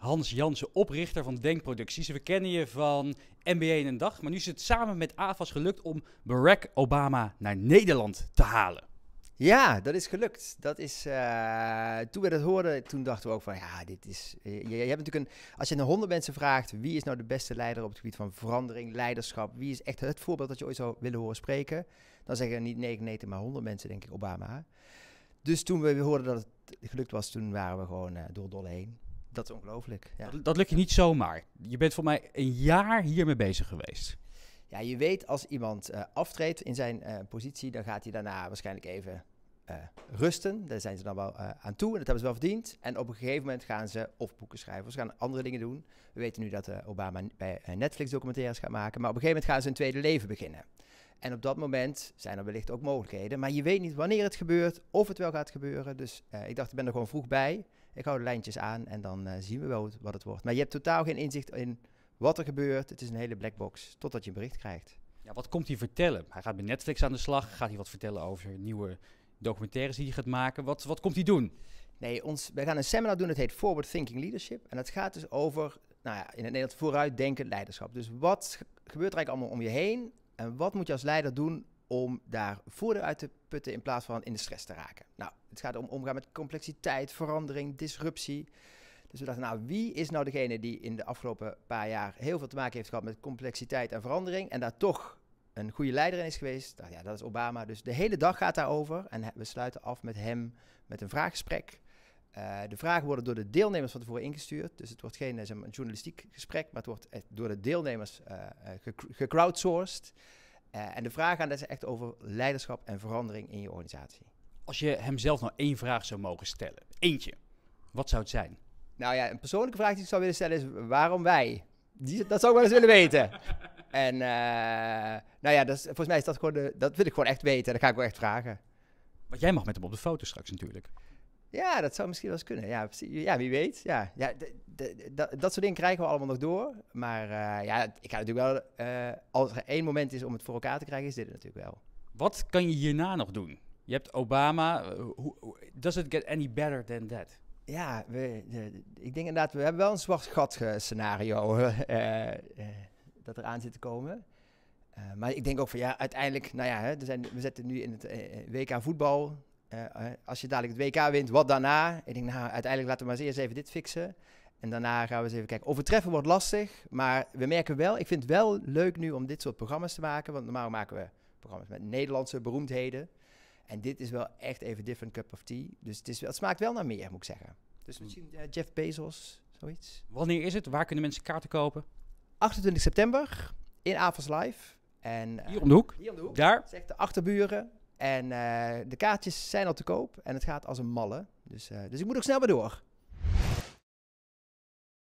Hans Jansen, oprichter van Denkproducties. We kennen je van NBA in een dag, maar nu is het samen met AFAS gelukt om Barack Obama naar Nederland te halen. Ja, dat is gelukt. Dat is, uh, toen we dat hoorden, toen dachten we ook van, ja, dit is... Je, hebt natuurlijk een... Als je naar honderd mensen vraagt, wie is nou de beste leider op het gebied van verandering, leiderschap, wie is echt het voorbeeld dat je ooit zou willen horen spreken, dan zeggen niet 99, maar 100 mensen, denk ik, Obama. Dus toen we hoorden dat het gelukt was, toen waren we gewoon uh, door dolle heen. Dat is ongelooflijk. Ja. Dat, dat lukt je niet zomaar. Je bent voor mij een jaar hiermee bezig geweest. Ja, je weet als iemand uh, aftreedt in zijn uh, positie, dan gaat hij daarna waarschijnlijk even uh, rusten. Daar zijn ze dan wel aan toe en dat hebben ze wel verdiend. En op een gegeven moment gaan ze of boeken schrijven of ze gaan andere dingen doen. We weten nu dat Obama bij Netflix documentaires gaat maken, maar op een gegeven moment gaan ze een tweede leven beginnen. En op dat moment zijn er wellicht ook mogelijkheden. Maar je weet niet wanneer het gebeurt, of het wel gaat gebeuren. Dus ik dacht, ik ben er gewoon vroeg bij. Ik hou de lijntjes aan en dan uh, zien we wel wat het wordt. Maar je hebt totaal geen inzicht in wat er gebeurt. Het is een hele black box, totdat je een bericht krijgt. Ja, wat komt hij vertellen? Hij gaat met Netflix aan de slag. Gaat hij wat vertellen over nieuwe documentaires die hij gaat maken? Wat, wat komt hij doen? Nee, ons, wij gaan een seminar doen, het heet Forward Thinking Leadership. En het gaat dus over, nou ja, in het Nederlands vooruitdenken leiderschap. Dus wat gebeurt er eigenlijk allemaal om je heen? En wat moet je als leider doen om daar voordeel uit te putten in plaats van in de stress te raken? Nou, het gaat om omgaan met complexiteit, verandering, disruptie. Dus we dachten, nou, wie is nou degene die in de afgelopen paar jaar heel veel te maken heeft gehad met complexiteit en verandering en daar toch een goede leider in is geweest? Nou, ja, dat is Obama. Dus de hele dag gaat daarover en we sluiten af met hem met een vraaggesprek. Uh, de vragen worden door de deelnemers van tevoren ingestuurd. Dus het wordt geen een journalistiek gesprek, maar het wordt door de deelnemers uh, gecrowdsourced. En de vragen gaan dus echt over leiderschap en verandering in je organisatie. Als je hem zelf nou één vraag zou mogen stellen, eentje, wat zou het zijn? Nou ja, een persoonlijke vraag die ik zou willen stellen is: waarom wij? Die, dat zou ik wel eens willen weten. en nou ja, dat is, volgens mij is dat gewoon, de, dat wil ik gewoon echt weten. Dat ga ik wel echt vragen. Want jij mag met hem op de foto straks natuurlijk. Ja, dat zou misschien wel eens kunnen. Ja, ja wie weet. Ja, ja dat soort dingen krijgen we allemaal nog door. Maar uh, ja, ik ga natuurlijk wel... Uh, als er één moment is om het voor elkaar te krijgen, is dit natuurlijk wel. Wat kan je hierna nog doen? Je hebt Obama. Uh, does it get any better than that? Ja, we, de, ik denk inderdaad, we hebben wel een zwart gat scenario dat eraan zit te komen. maar ik denk ook van ja, uiteindelijk, nou ja, hè, er zijn, we zetten nu in het WK voetbal uh, als je dadelijk het WK wint, wat daarna? Ik denk, nou, uiteindelijk laten we maar eens even dit fixen. En daarna gaan we eens even kijken. Overtreffen wordt lastig, maar we merken wel, ik vind het wel leuk nu om dit soort programma's te maken. Want normaal maken we programma's met Nederlandse beroemdheden. En dit is wel echt even different cup of tea. Dus het, is, het smaakt wel naar meer, moet ik zeggen. Dus hmm. misschien uh, Jeff Bezos, zoiets. Wanneer is het? Waar kunnen mensen kaarten kopen? 28 september in Avals Live. En, uh, hier om de hoek? Hier om de hoek. Daar? Zegt de achterburen. En uh, de kaartjes zijn al te koop en het gaat als een malle. Dus, uh, dus ik moet ook snel maar door.